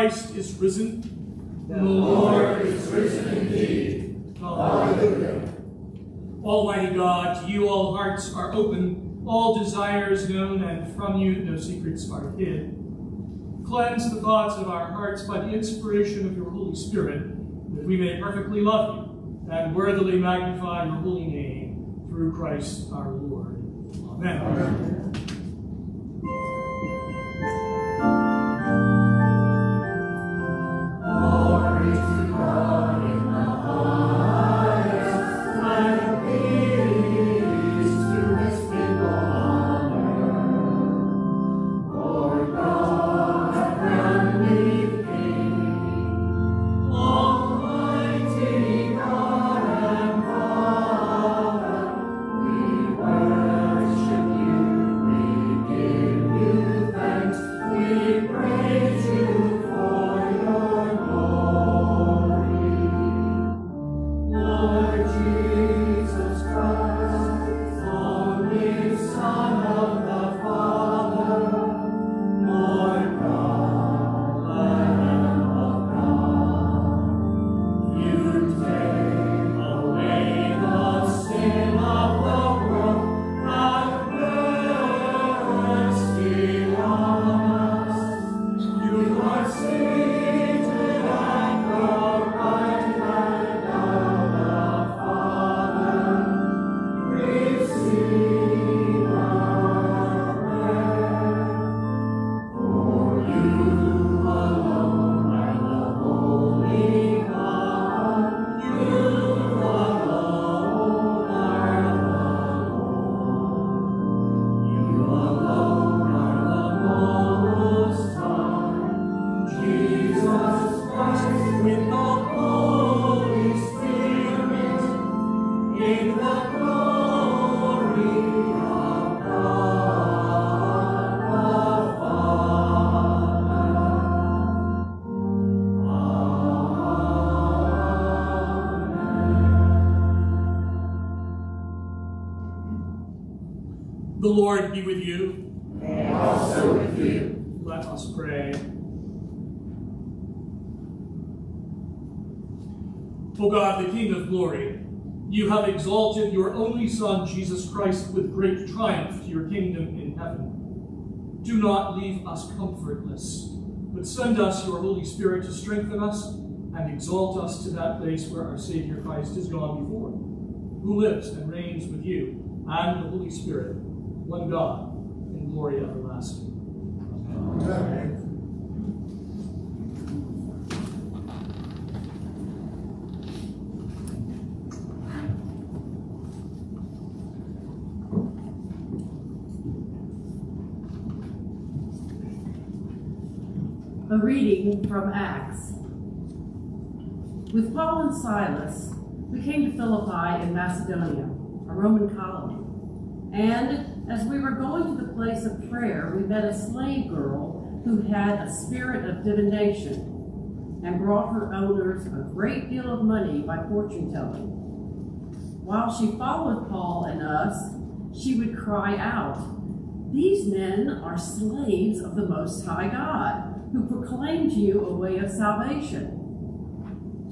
Christ is risen. The Lord is risen indeed. Alleluia. Almighty God, to you all hearts are open, all desires known, and from you no secrets are hid. Cleanse the thoughts of our hearts by the inspiration of your Holy Spirit, that we may perfectly love you and worthily magnify your holy name through Christ our Lord. Amen. Amen. Lord be with you. And also with you. Let us pray. O God, the King of glory, you have exalted your only Son, Jesus Christ, with great triumph to your kingdom in heaven. Do not leave us comfortless, but send us your Holy Spirit to strengthen us and exalt us to that place where our Savior Christ has gone before, who lives and reigns with you and the Holy Spirit, one God, in glory everlasting. Amen. A reading from Acts. With Paul and Silas, we came to Philippi in Macedonia, a Roman colony. And as we were going to the place of prayer, we met a slave girl who had a spirit of divination and brought her owners a great deal of money by fortune telling. While she followed Paul and us, she would cry out, These men are slaves of the Most High God, who proclaimed you a way of salvation.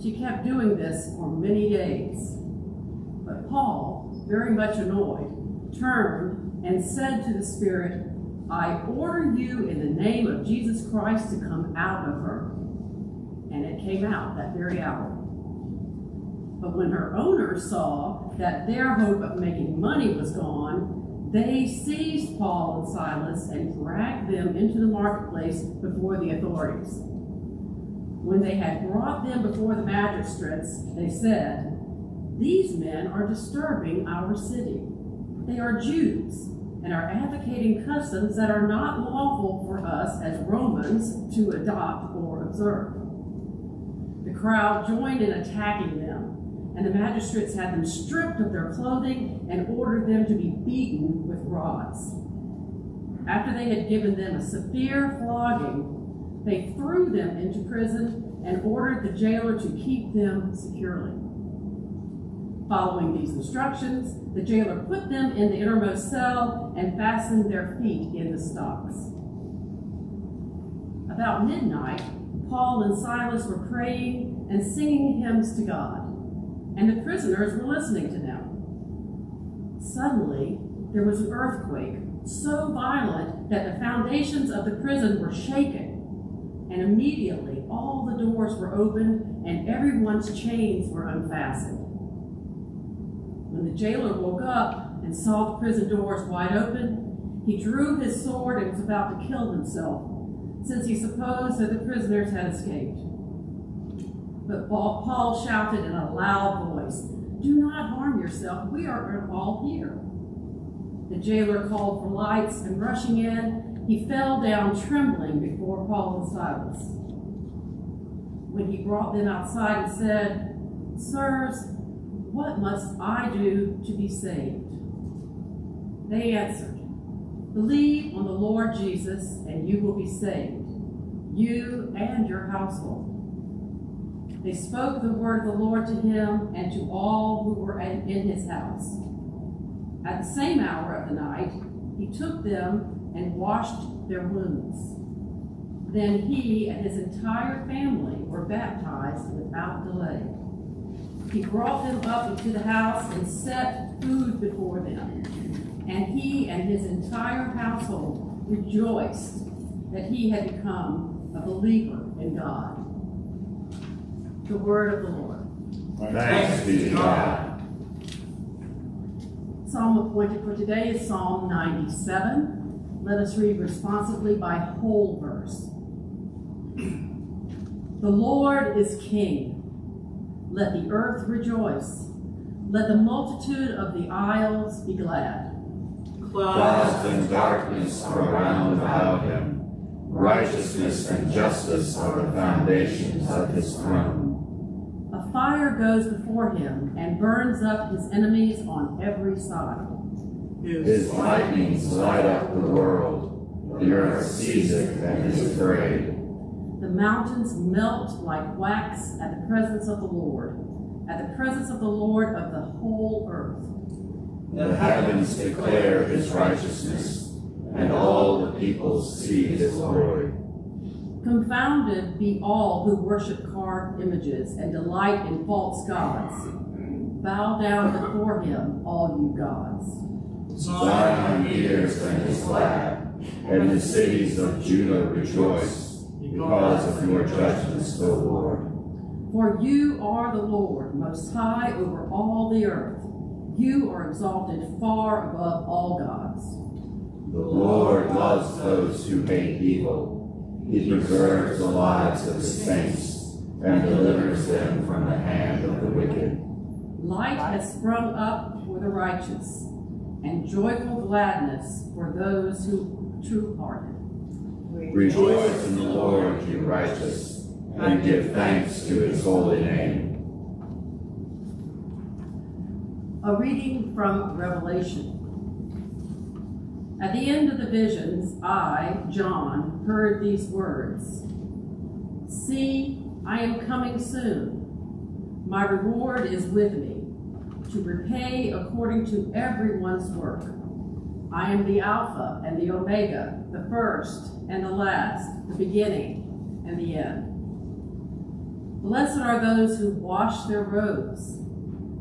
She kept doing this for many days. But Paul, very much annoyed, turned and said to the Spirit, I order you in the name of Jesus Christ to come out of her. And it came out that very hour. But when her owners saw that their hope of making money was gone, they seized Paul and Silas and dragged them into the marketplace before the authorities. When they had brought them before the magistrates, they said, These men are disturbing our city they are Jews and are advocating customs that are not lawful for us as Romans to adopt or observe. The crowd joined in attacking them, and the magistrates had them stripped of their clothing and ordered them to be beaten with rods. After they had given them a severe flogging, they threw them into prison and ordered the jailer to keep them securely. Following these instructions, the jailer put them in the innermost cell and fastened their feet in the stocks. About midnight, Paul and Silas were praying and singing hymns to God, and the prisoners were listening to them. Suddenly, there was an earthquake so violent that the foundations of the prison were shaken, and immediately all the doors were opened and everyone's chains were unfastened. When the jailer woke up and saw the prison doors wide open, he drew his sword and was about to kill himself, since he supposed that the prisoners had escaped. But Paul shouted in a loud voice, Do not harm yourself, we are all here. The jailer called for lights, and rushing in, he fell down trembling before Paul and Silas. When he brought them outside and said, Sirs, what must I do to be saved? They answered, Believe on the Lord Jesus, and you will be saved, you and your household. They spoke the word of the Lord to him and to all who were in his house. At the same hour of the night, he took them and washed their wounds. Then he and his entire family were baptized without delay. He brought them up into the house and set food before them. And he and his entire household rejoiced that he had become a believer in God. The word of the Lord. Thanks be to God. Psalm appointed for today is Psalm 97. Let us read responsively by whole verse. The Lord is King. Let the earth rejoice. Let the multitude of the isles be glad. Clouds and darkness are round about him. Righteousness and justice are the foundations of his throne. A fire goes before him and burns up his enemies on every side. His lightnings light up the world. The earth sees it and is afraid. The mountains melt like wax at the presence of the Lord, at the presence of the Lord of the whole earth. The heavens declare his righteousness, and all the peoples see his glory. Confounded be all who worship carved images and delight in false gods. Bow down before him, all you gods. Zion hears and is glad, and the cities of Judah rejoice because of your judgments, O Lord. For you are the Lord, most high over all the earth. You are exalted far above all gods. The Lord loves those who hate evil he preserves the lives of his saints and delivers them from the hand of the wicked. Light has sprung up for the righteous, and joyful gladness for those who are true-hearted. Rejoice in the Lord, you righteous, and give thanks to his holy name. A reading from Revelation. At the end of the visions, I, John, heard these words See, I am coming soon. My reward is with me, to repay according to everyone's work. I am the Alpha and the Omega, the first and the last, the beginning and the end. Blessed are those who wash their robes,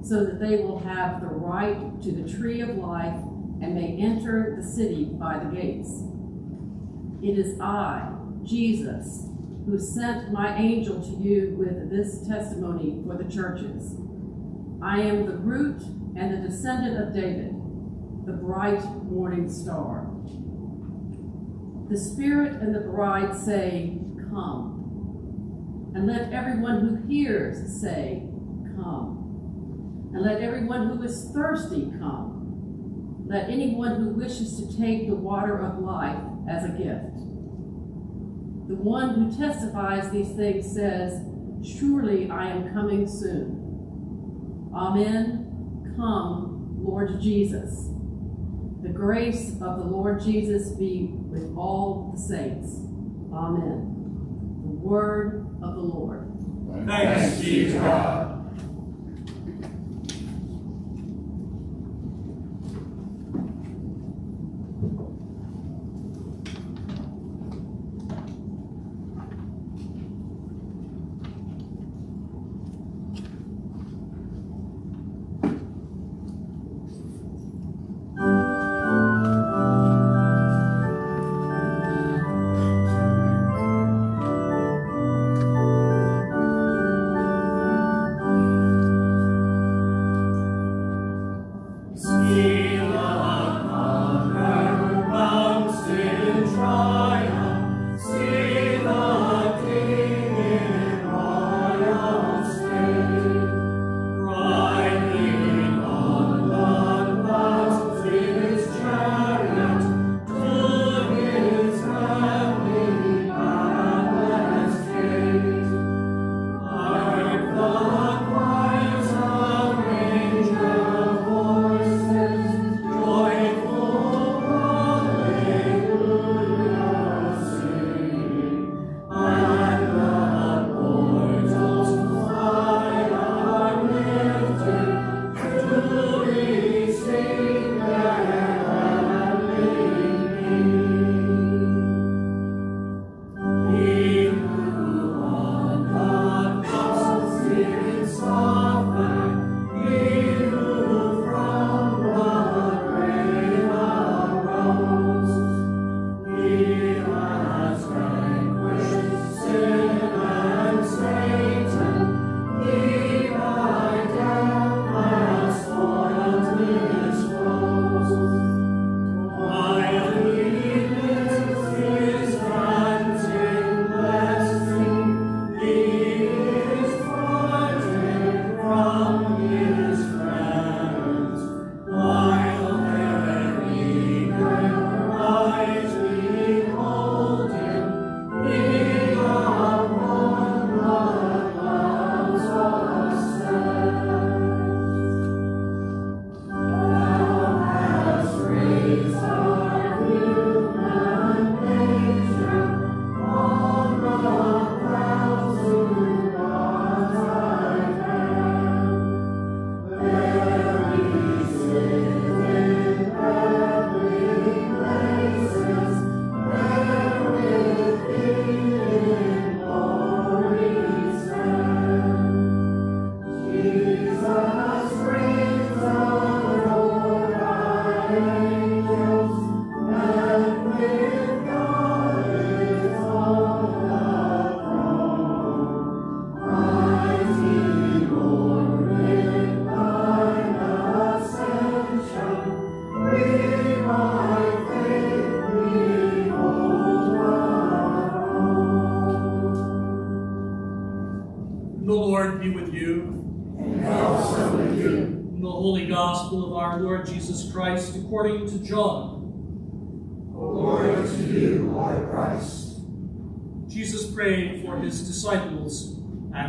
so that they will have the right to the tree of life and may enter the city by the gates. It is I, Jesus, who sent my angel to you with this testimony for the churches. I am the root and the descendant of David, the bright morning star. The Spirit and the bride say, Come. And let everyone who hears say, Come. And let everyone who is thirsty come. Let anyone who wishes to take the water of life as a gift. The one who testifies these things says, Surely I am coming soon. Amen. Come, Lord Jesus. The grace of the Lord Jesus be with all the saints. Amen. The word of the Lord. Thanks be to God.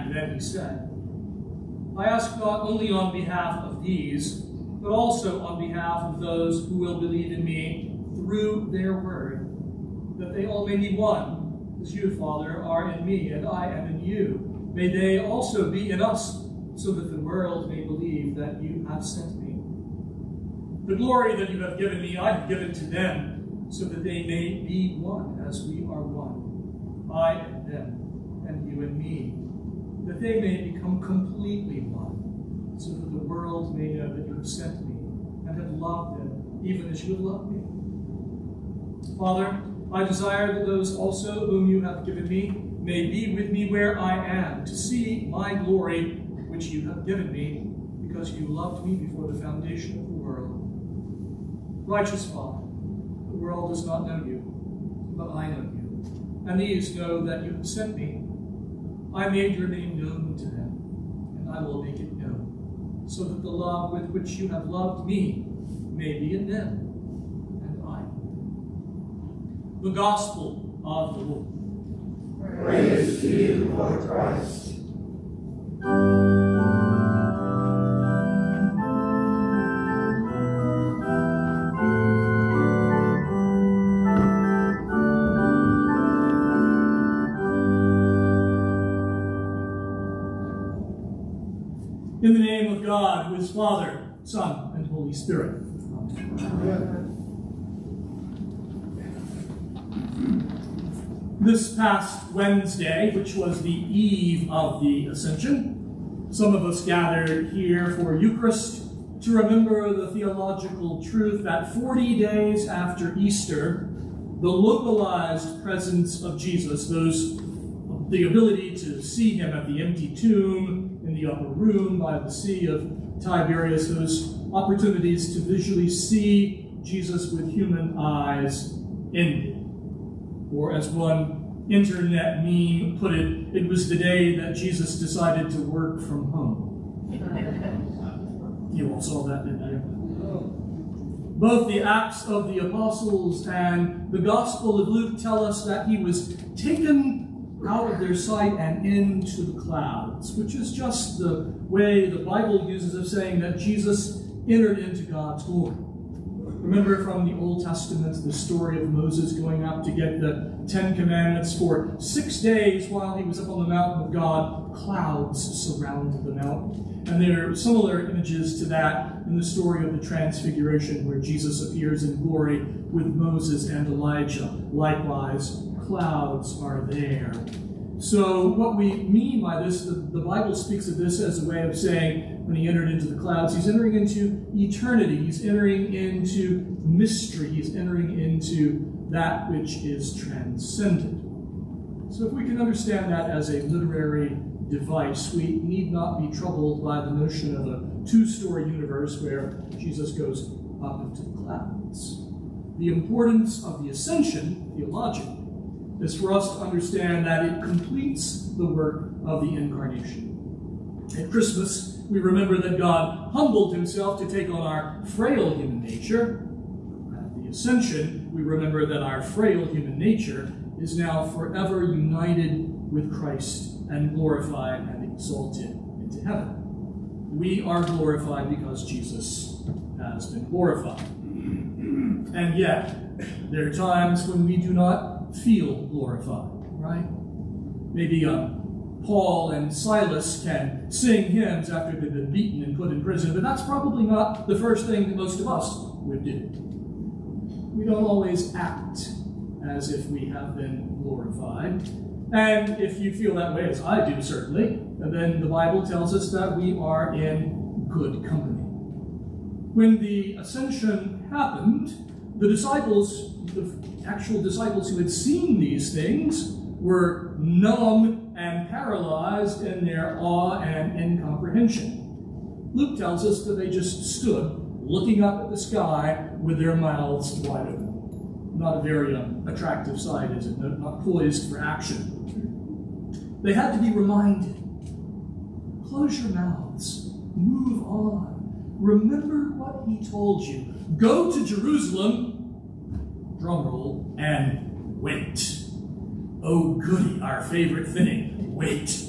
And then he said, I ask not only on behalf of these, but also on behalf of those who will believe in me through their word, that they all may be one, as you, Father, are in me, and I am in you. May they also be in us, so that the world may believe that you have sent me. The glory that you have given me, I have given to them, so that they may be one as we are one. I and them, and you and me, that they may become completely one, so that the world may know that you have sent me and have loved them, even as you have loved me. Father, I desire that those also whom you have given me may be with me where I am, to see my glory which you have given me, because you loved me before the foundation of the world. Righteous Father, the world does not know you, but I know you, and these know that you have sent me. I made your name known to them, and I will make it known, so that the love with which you have loved me may be in them, and I. The Gospel of the Lord. Praise to you, Lord Christ. Spirit. This past Wednesday, which was the eve of the Ascension, some of us gathered here for Eucharist to remember the theological truth that 40 days after Easter, the localized presence of Jesus, those the ability to see him at the empty tomb in the upper room by the Sea of Tiberias, those opportunities to visually see Jesus with human eyes ended. Or as one internet meme put it, it was the day that Jesus decided to work from home. You all saw that, didn't you? Both the Acts of the Apostles and the Gospel of Luke tell us that he was taken out of their sight and into the clouds, which is just the way the Bible uses of saying that Jesus entered into God's glory. Remember from the Old Testament the story of Moses going out to get the Ten Commandments for six days while he was up on the mountain of God. Clouds surrounded the mountain. And there are similar images to that in the story of the Transfiguration, where Jesus appears in glory with Moses and Elijah. Likewise, clouds are there. So, what we mean by this, the, the, Bible speaks of this as a way of saying when he entered into the clouds, he's entering into eternity, he's entering into mystery, he's entering into that which is transcendent. So, if we can understand that as a literary device, we need not be troubled by the notion of a two story universe where Jesus goes up into the clouds. The importance of the ascension, theologically, is for us to understand that it completes the work of the incarnation. At Christmas, we remember that God humbled himself to take on our frail human nature. At the ascension, we remember that our frail human nature is now forever united with Christ and glorified and exalted into heaven. We are glorified because Jesus has been glorified. And yet, there are times when we do not feel glorified, right? Maybe uh, Paul and Silas can sing hymns after they've been beaten and put in prison, but that's probably not the first thing that most of us would do. We don't always act as if we have been glorified. And if you feel that way, as I do certainly, then the Bible tells us that we are in good company. When the ascension happened, the disciples, the actual disciples who had seen these things, were numb and paralyzed in their awe and incomprehension. Luke tells us that they just stood looking up at the sky with their mouths wide open. Not a very um, attractive sight, is it? Not poised for action. They had to be reminded close your mouths, move on. remember what he told you. Go to Jerusalem, drumroll, and wait. Oh, goody, our favorite thing, wait.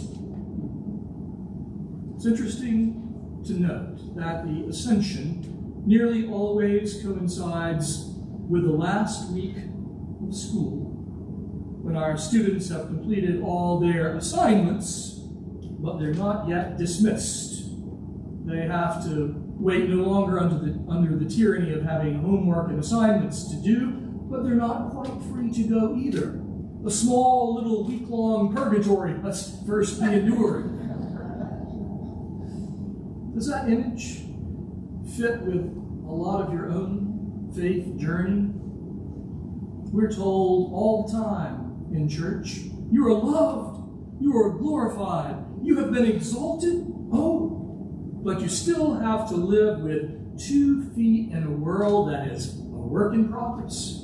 It's interesting to note that the ascension nearly always coincides with the last week of school when our students have completed all their assignments, but they're not yet dismissed. They have to wait no longer under the, under the tyranny of having homework and assignments to do, but they're not quite free to go either. A small little week long purgatory must first be endured. Does that image fit with a lot of your own faith journey? We're told all the time in church you are loved, you are glorified, you have been exalted. Oh, but you still have to live with two feet in a world that is a work in progress.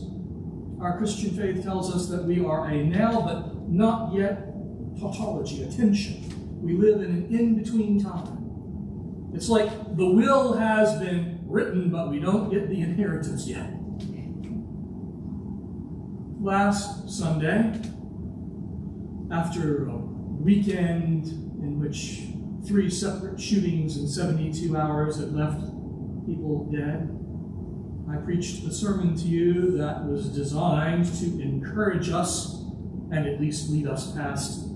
Our Christian faith tells us that we are a now but not yet tautology, a tension. We live in an in between time. It's like the will has been written, but we don't get the inheritance yet. Last Sunday, after a weekend in which three separate shootings in 72 hours had left people dead, I preached a sermon to you that was designed to encourage us and at least lead us past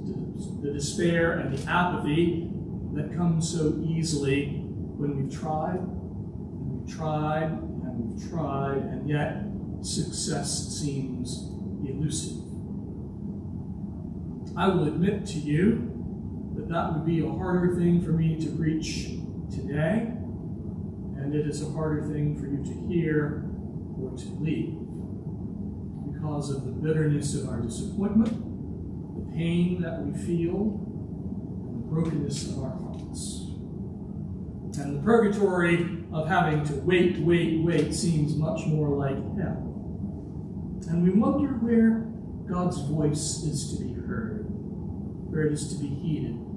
the despair and the apathy that comes so easily when we've tried, and we've tried, and we've tried, and yet success seems elusive. I will admit to you that that would be a harder thing for me to preach today, and it is a harder thing for you to hear or to leave because of the bitterness of our disappointment, the pain that we feel, and the brokenness of our hearts. And the purgatory of having to wait, wait, wait seems much more like hell. And we wonder where God's voice is to be heard, where it is to be heeded.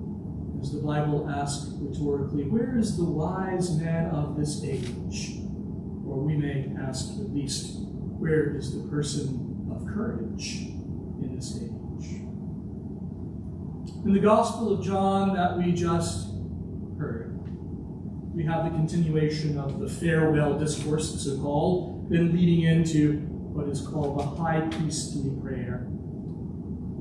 As the Bible asks rhetorically, where is the wise man of this age? Or we may ask at least, where is the person of courage in this age? In the Gospel of John that we just heard, we have the continuation of the farewell discourse, so called, then leading into what is called the high priestly prayer.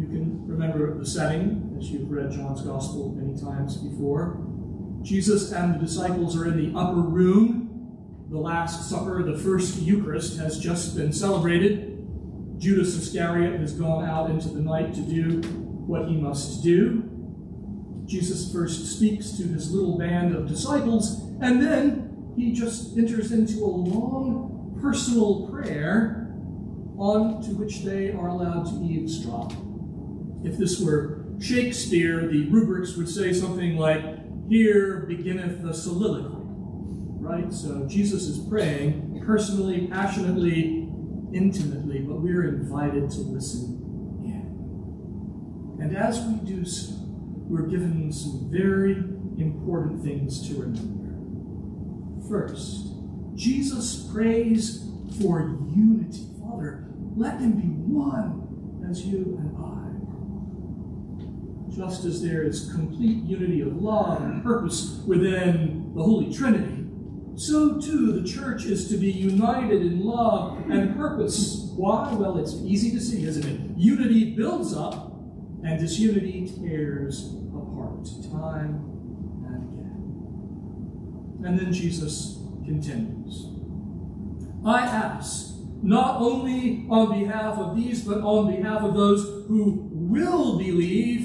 You can remember the setting as you've read John's Gospel many times before. Jesus and the disciples are in the upper room. The Last Supper, the first Eucharist, has just been celebrated. Judas Iscariot has gone out into the night to do what he must do. Jesus first speaks to his little band of disciples, and then he just enters into a long personal prayer on to which they are allowed to eavesdrop. If this were Shakespeare, the rubrics would say something like, Here beginneth the soliloquy. Right? So Jesus is praying personally, passionately, intimately, but we're invited to listen in. And as we do so, we're given some very important things to remember. First, Jesus prays for unity. Father, let them be one as you and I. Just as there is complete unity of love and purpose within the Holy Trinity, so too the church is to be united in love and purpose. Why? Well, it's easy to see, isn't it? Unity builds up and disunity tears apart time and again. And then Jesus continues I ask, not only on behalf of these, but on behalf of those who will believe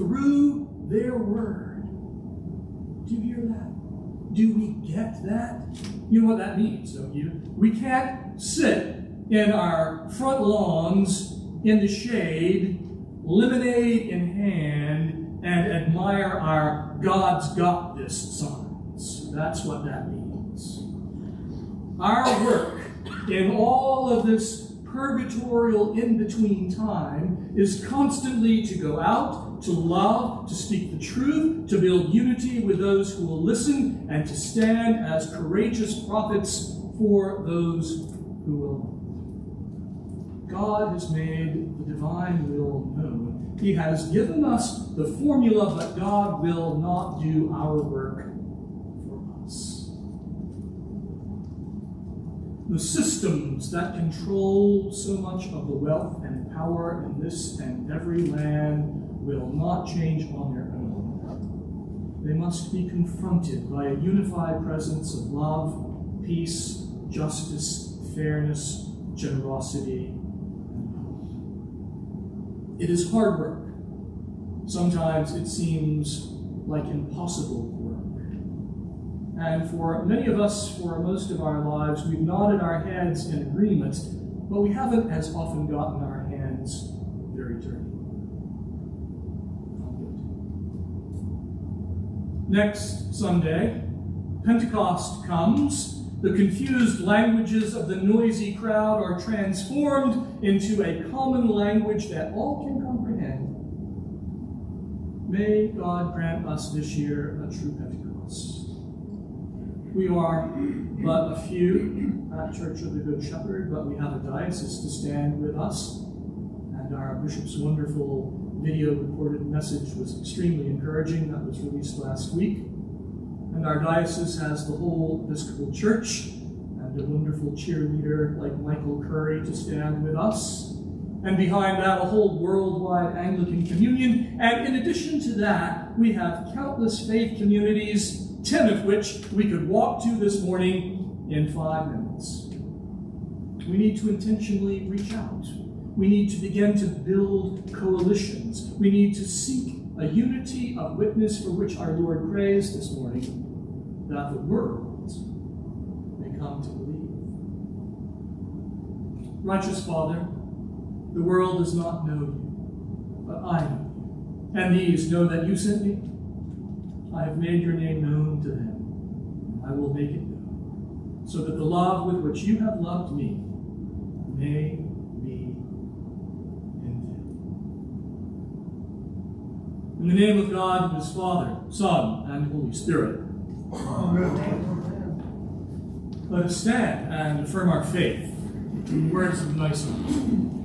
through their word. Do you hear that? Do we get that? You know what that means, don't you? We can't sit in our front lawns in the shade, lemonade in hand, and admire our God's got this signs. That's what that means. Our work in all of this purgatorial in between time is constantly to go out, to love, to speak the truth, to build unity with those who will listen, and to stand as courageous prophets for those who will God has made the divine will known. He has given us the formula, but God will not do our work for us. The systems that control so much of the wealth and power in this and every land will not change on their own. They must be confronted by a unified presence of love, peace, justice, fairness, generosity, it is hard work. Sometimes it seems like impossible work. And for many of us, for most of our lives, we've nodded our heads in agreement, but we haven't as often gotten our hands very dirty. Next Sunday, Pentecost comes the confused languages of the noisy crowd are transformed into a common language that all can comprehend. May God grant us this year a true Pentecost. We are but a few at Church of the Good Shepherd, but we have a diocese to stand with us. And our bishop's wonderful video recorded message was extremely encouraging. That was released last week. And our diocese has the whole Episcopal Church and a wonderful cheerleader like Michael Curry to stand with us. And behind that, a whole worldwide Anglican communion. And in addition to that, we have countless faith communities, 10 of which we could walk to this morning in five minutes. We need to intentionally reach out. We need to begin to build coalitions. We need to seek a unity of witness for which our Lord prays this morning that the world may come to believe. Righteous Father, the world does not know you, but I know you. And these know that you sent me. I have made your name known to them. I will make it known, so that the love with which you have loved me may be in them. In the name of God, and his Father, Son, and Holy Spirit. Amen. Let us stand and affirm our faith. in Words of Nicene.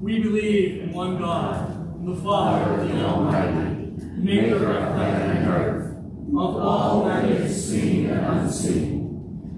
We believe in one God, the Father, the Almighty, maker of heaven and earth, of all that is seen and unseen.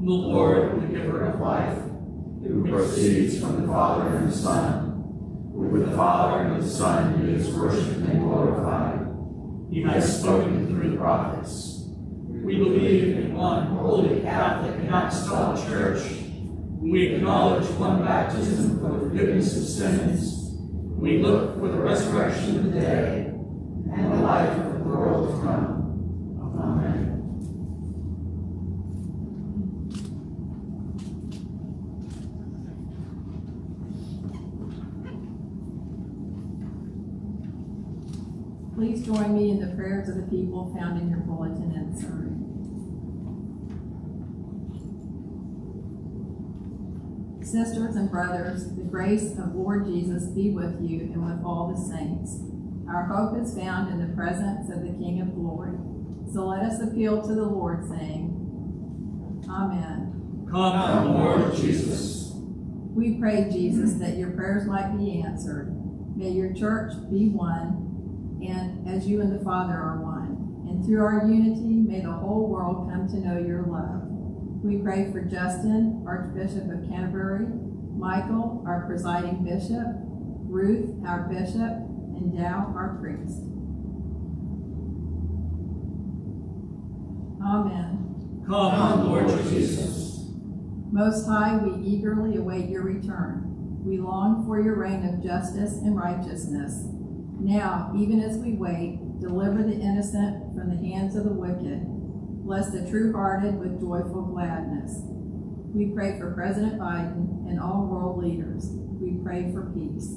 the Lord, the giver of life who proceeds from the Father and the Son. who With the Father and the Son he is worshipped and glorified. He has spoken through the prophets. We believe in one holy Catholic and apostolic church. We acknowledge one baptism for the forgiveness of sins. We look for the resurrection of the dead and the life of the world to come. Amen. Please join me in the prayers of the people found in your bulletin and insert. Sisters and brothers, the grace of Lord Jesus be with you and with all the saints. Our hope is found in the presence of the King of glory. So let us appeal to the Lord, saying, Amen. Come, Lord Jesus. We pray, Jesus, that your prayers might be answered. May your church be one, and as you and the Father are one. And through our unity, may the whole world come to know your love. We pray for Justin, Archbishop of Canterbury, Michael, our presiding bishop, Ruth, our bishop, and Dow, our priest. Amen. come, Lord Jesus. Most High, we eagerly await your return. We long for your reign of justice and righteousness. Now, even as we wait, deliver the innocent from the hands of the wicked. Bless the true-hearted with joyful gladness. We pray for President Biden and all world leaders. We pray for peace.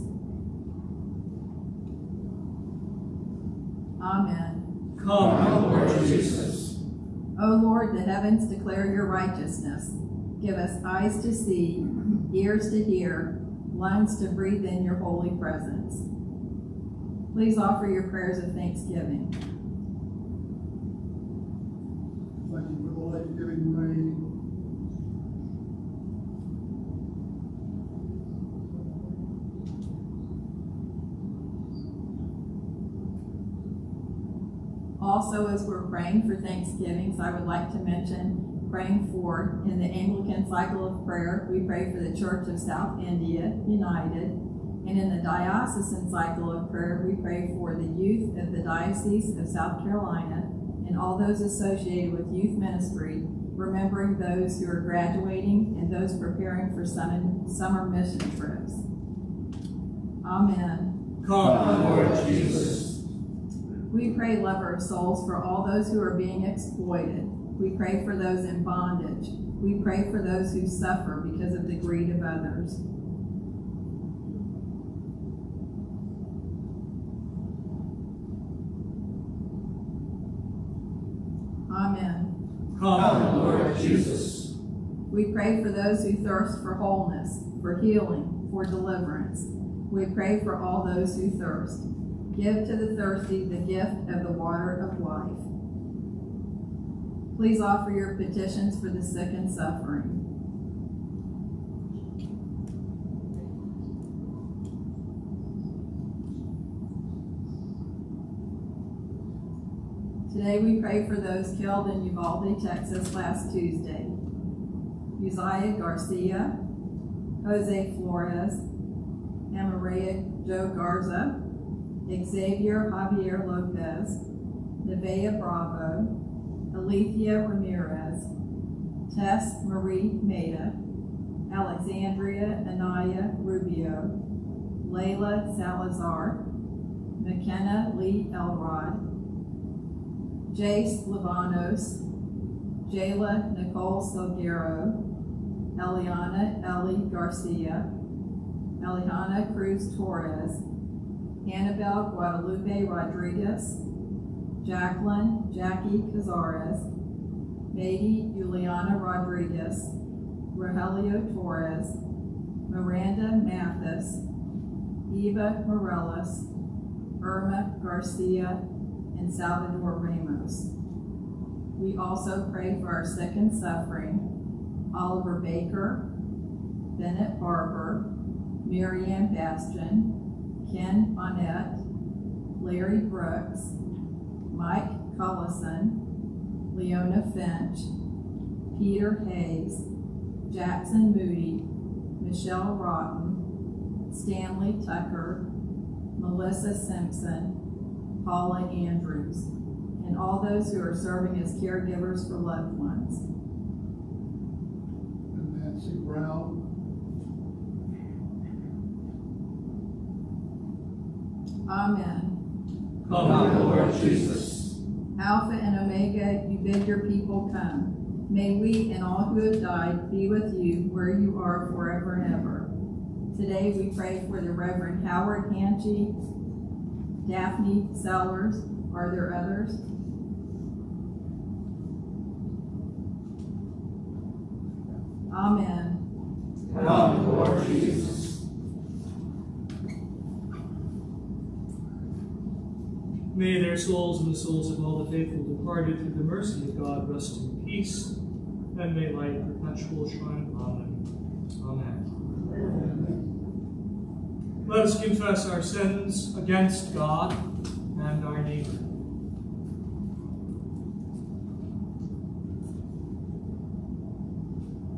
Amen. come, Lord Jesus. O Lord, the heavens declare your righteousness. Give us eyes to see, ears to hear, lungs to breathe in your holy presence. Please offer your prayers of thanksgiving. Thank you for the late giving rain. Also, as we're praying for Thanksgivings, I would like to mention praying for in the Anglican cycle of prayer, we pray for the Church of South India United. And in the diocesan cycle of prayer, we pray for the youth of the Diocese of South Carolina and all those associated with youth ministry, remembering those who are graduating and those preparing for summer, summer mission trips. Amen. come, Lord Jesus. We pray, lover of souls, for all those who are being exploited. We pray for those in bondage. We pray for those who suffer because of the greed of others. Amen. come, Lord Jesus. We pray for those who thirst for wholeness, for healing, for deliverance. We pray for all those who thirst. Give to the thirsty the gift of the water of life. Please offer your petitions for the sick and suffering. Today we pray for those killed in Uvalde, Texas last Tuesday. Uziyah Garcia, Jose Flores, Amaria Joe Garza, Xavier Javier Lopez, Nevaeh Bravo, Alithia Ramirez, Tess Marie Maida, Alexandria Aniyah Rubio, Layla Salazar, Makenna Lee Elrod, Jace Luevanos, Jailah Nicole Silguero, Eliahna Ellie Garcia, Eliahna Cruz Torres, Annabell Guadalupe Rodriguez, Jacqueline Jackie Cazares, Maite Yuleana Rodriguez, Rojelio Torres, Miranda Mathis, Eva Mireles, Irma Garcia, and Salvador Ramos. We also pray for our sick and suffering, Oliver Baker, Bennett Barber, Marianne Bastian, Ken Bonnet, Larry Brooks, Mike Collison, Leona Finch, Peter Hayes, Jackson Moody, Michelle Rotten, Stanley Tucker, Melissa Simpson, Paula Andrews, and all those who are serving as caregivers for loved ones. And Nancy Brown, Amen. come, Lord Jesus. Alpha and Omega, you bid your people come. May we and all who have died be with you where you are forever and ever. Today we pray for the Reverend Howard Hanchy, Daphne Sellers. Are there others? Amen. Come, Lord Jesus. May their their souls and the souls of all the faithful departed through the mercy of God rest in peace, and may light perpetual shine upon them. Amen. Let us confess our sins against God and our neighbor.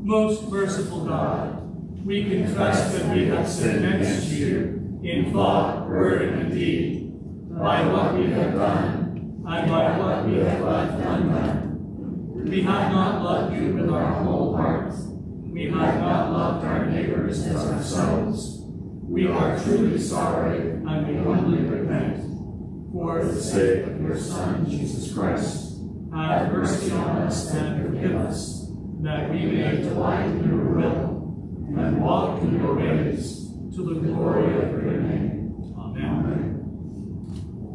Most merciful God, we confess that we have sinned against you in thought, word, and deed, by what we have done, and by what we have left undone. We have not loved you with our whole hearts. We have not loved our neighbors as ourselves. We are truly sorry, and we humbly repent. For the sake of your Son, Jesus Christ, have mercy on us and forgive us that we may delight in your will and walk in your ways to the glory of your name. Amen.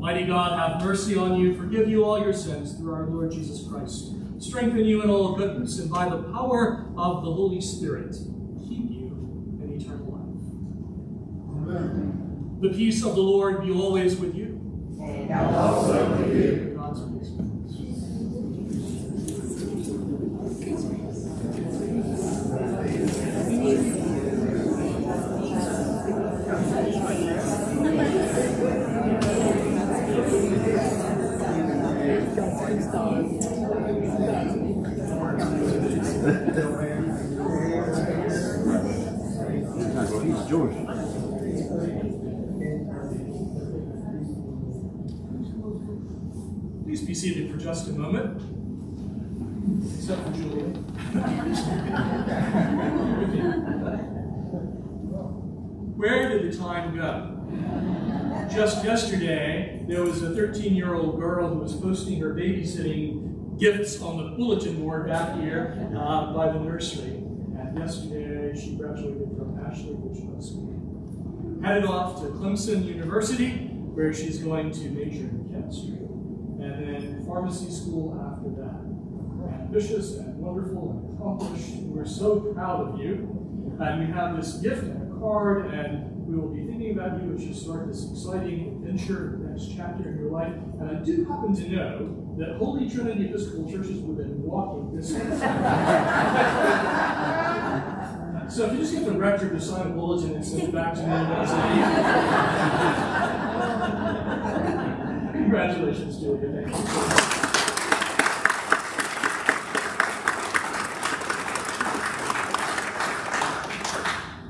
Mighty God, have mercy on you, forgive you all your sins through our Lord Jesus Christ, strengthen you in all goodness, and by the power of the Holy Spirit, keep you in eternal life. Amen. The peace of the Lord be always with you. And also with you. Please be seated for just a moment. Except for. Where did the time go? Just yesterday, there was a 13 year old girl who was posting her babysitting gifts on the bulletin board back here uh, by the nursery. And yesterday, she graduated from Ashley Richmond School. Headed off to Clemson University, where she's going to major in chemistry and then pharmacy school after that. Ambitious and wonderful and accomplished. We're so proud of you. And we have this gift and a card, and we will be thinking about you as you start this exciting adventure, the next chapter in your life. And I do happen to know that Holy Trinity Episcopal Church is within walking distance. so if you just get the rector to sign a bulletin and send it back to me, that's. Congratulations, Julia. Thank you.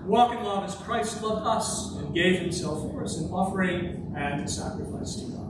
Walk in love as Christ loved us and gave himself for us, an offering and sacrifice to God.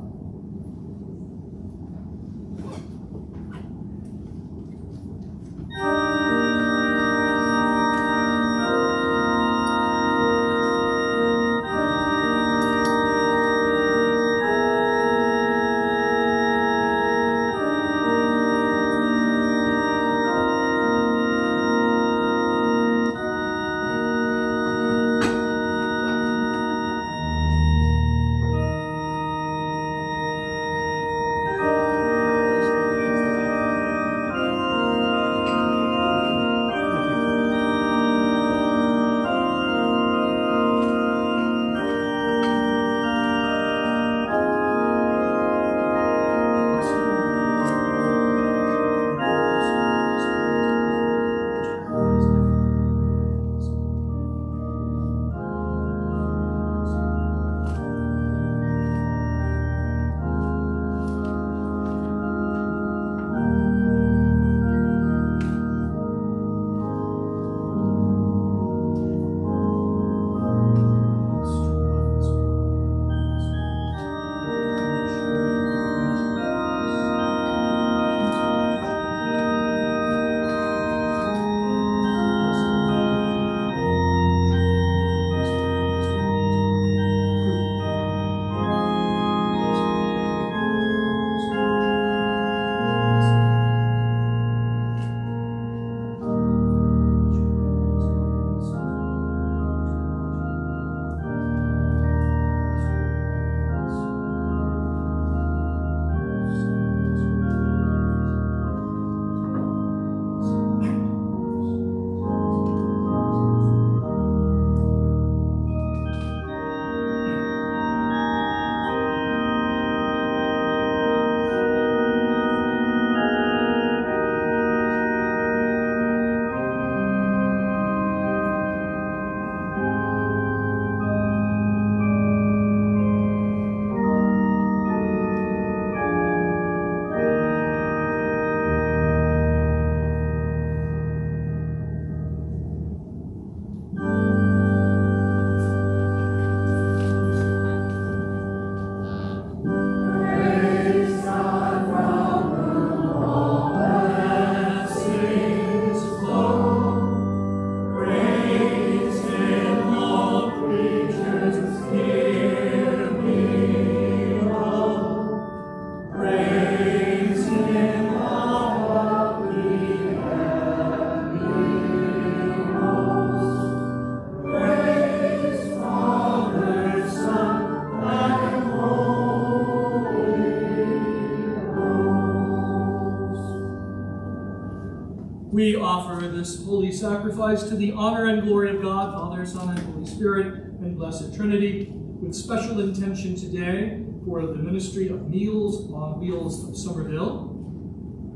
This holy sacrifice to the honor and glory of God, Father, Son, and Holy Spirit, and Blessed Trinity, with special intention today for the ministry of Meals on Wheels of Summerville.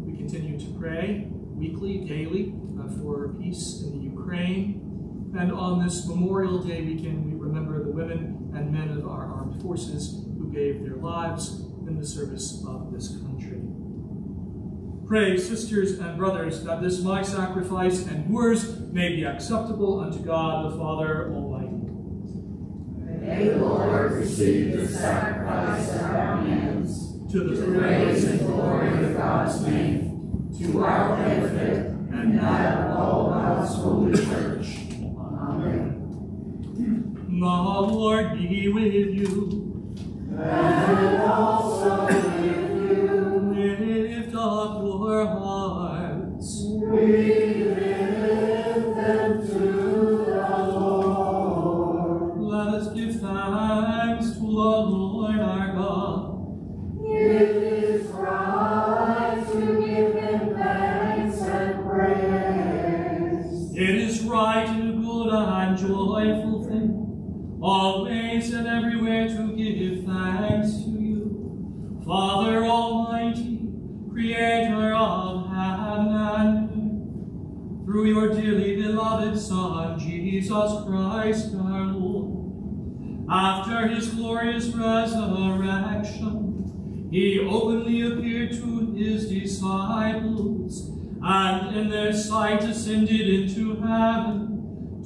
We continue to pray weekly, daily, uh, for peace in the Ukraine. And on this Memorial Day weekend, we remember the women and men of our armed forces who gave their lives in the service of this country. Pray, sisters and brothers, that this my sacrifice and yours may be acceptable unto God the Father Almighty. May the Lord receive the sacrifice at our hands To the praise and glory of God's name, to our benefit and that of all God's holy church. Amen. The Lord be with you. And also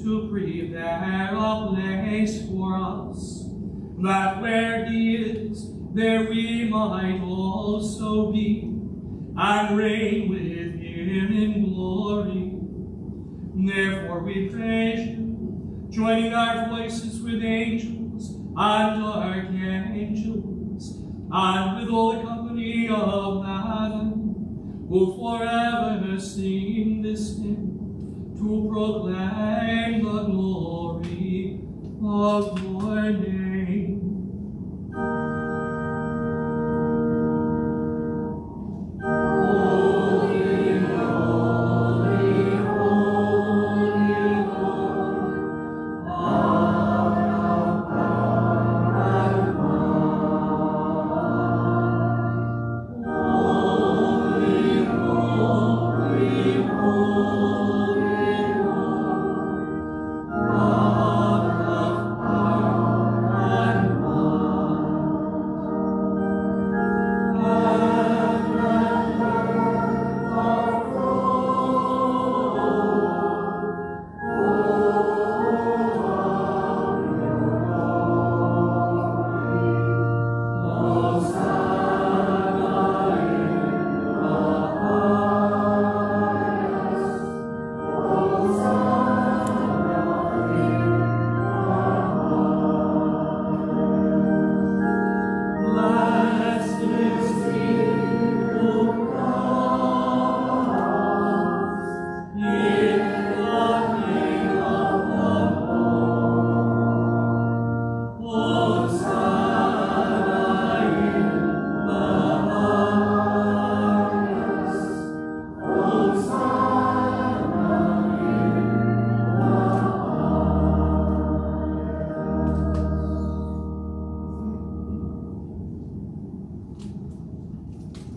to prepare a place for us, that where he is, there we might also be, and reign with him in glory. Therefore we praise you, joining our voices with angels and archangels, and with all the company of heaven, who forever sing this hymn to proclaim the glory of your name.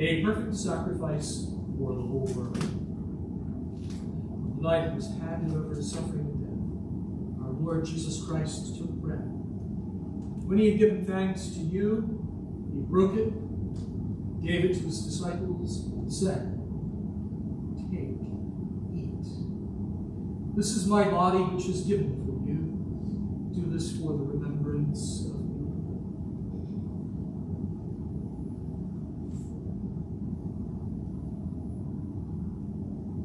a perfect sacrifice for the whole world. The he was handed over to suffering and death, our Lord Jesus Christ took bread. When he had given thanks to you, he broke it, gave it to his disciples, and said, Take, eat. This is my body which is given for you. Do this for the remembrance of me.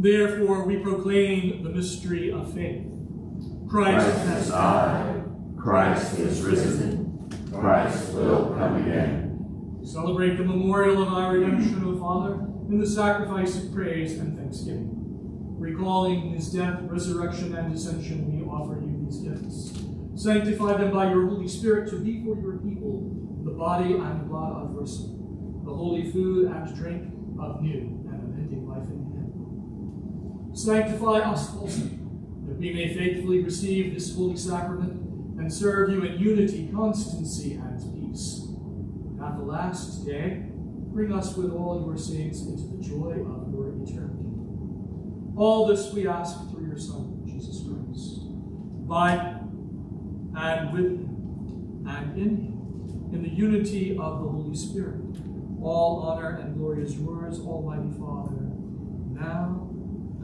Therefore, we proclaim the mystery of faith. Christ, Christ has is died. Christ is risen. Christ will come again. Celebrate the memorial of our redemption, O Father, in the sacrifice of praise and thanksgiving. Recalling his death, resurrection, and ascension, we offer you these gifts. Sanctify them by your Holy Spirit to be for your people the body and blood of mercy, the holy food and drink of new and unending life in him. Sanctify us also, that we may faithfully receive this holy sacrament and serve you in unity, constancy, and peace. At the last day, bring us with all your saints into the joy of your eternity. All this we ask through your Son, Jesus Christ. By and with him and in him, in the unity of the Holy Spirit, all honor and glory is yours, Almighty Father, now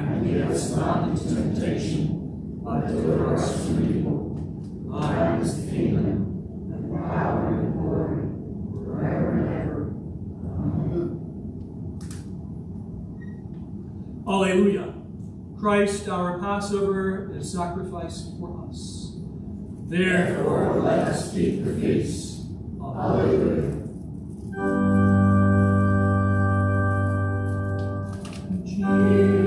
And lead us not into temptation, but deliver us from evil. Thine is the kingdom, and power, and glory, forever and ever. Amen. Alleluia. Christ, our Passover, is sacrificed for us. Therefore, let us keep the feast. Alleluia. Jesus,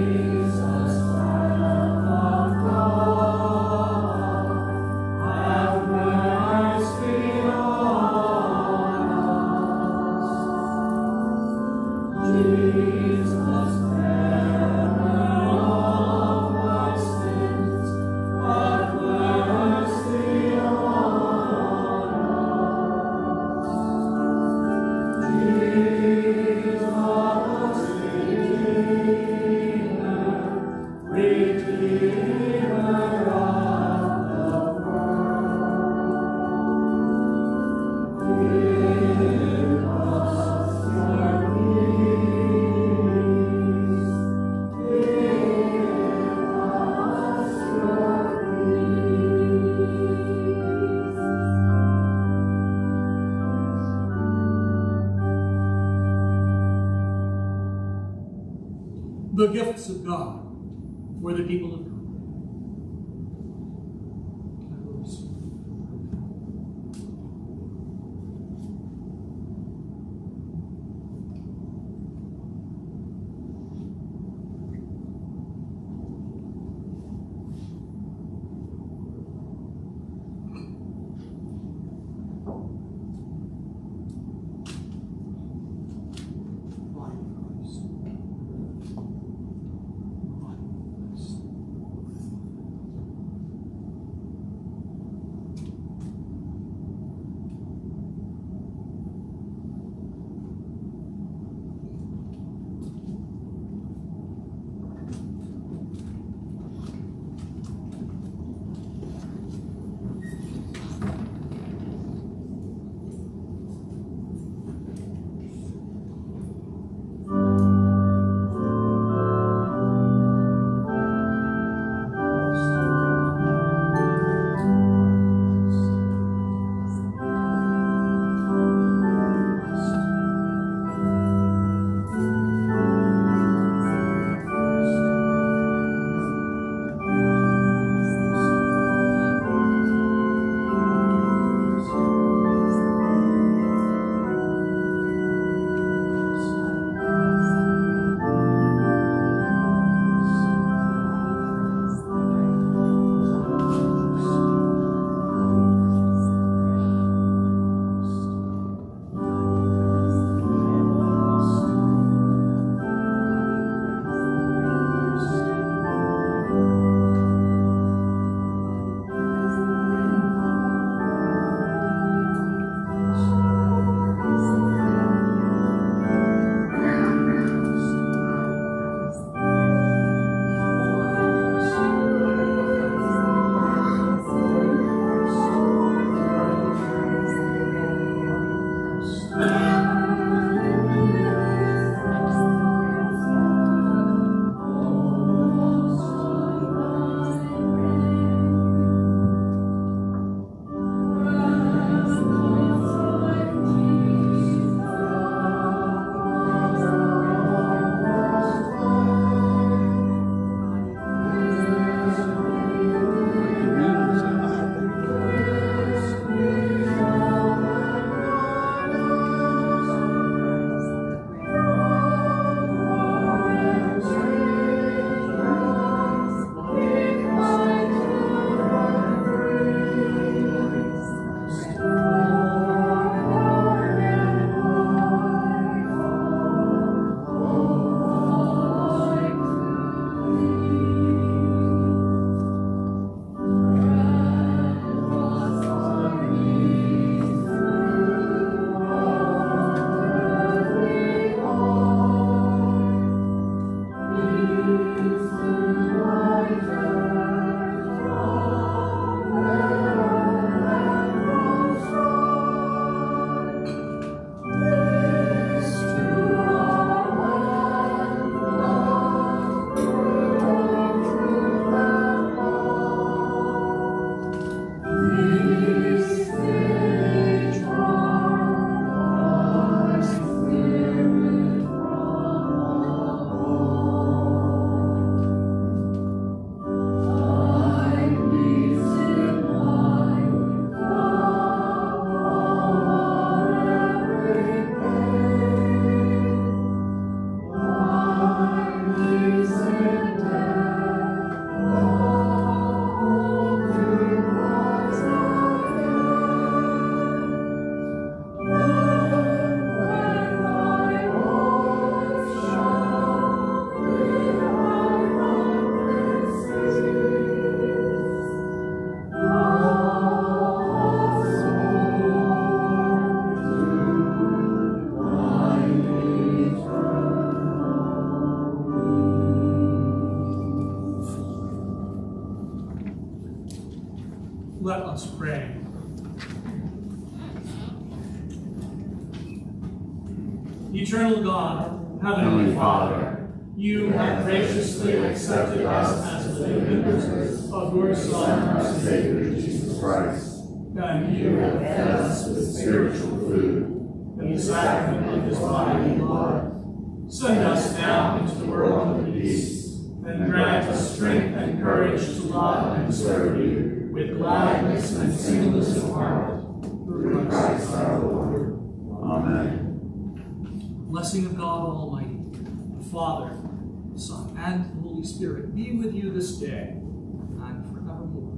Spirit be with you this day and forevermore.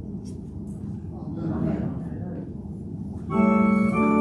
Let